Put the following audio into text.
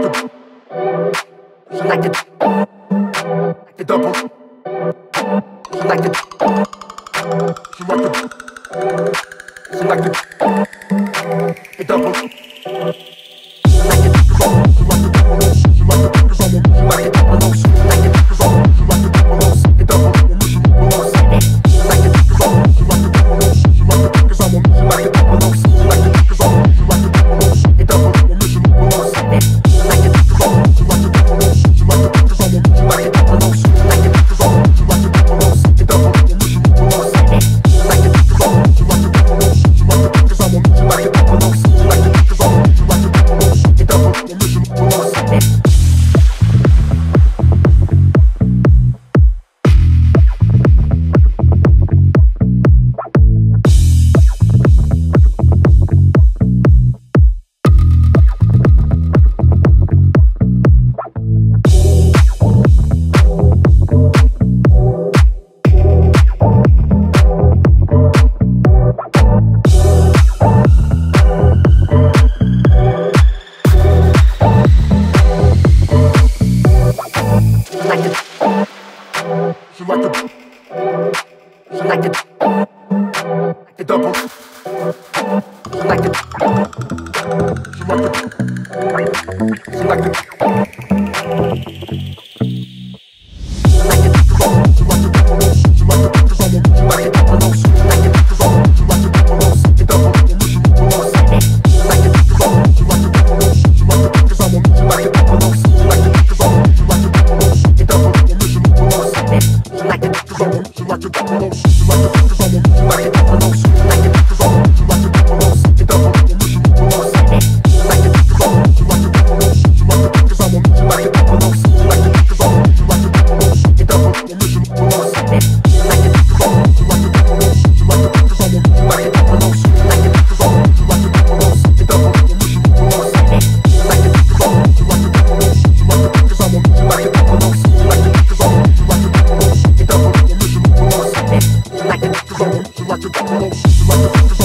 like the like the like the double. Like the she like the she like the the double. like the She like the Like the double She like the She like the She like the She like to keep it on, a like a keep it on, she like to keep it on, she like to keep. cold. You like to do it, you like to do.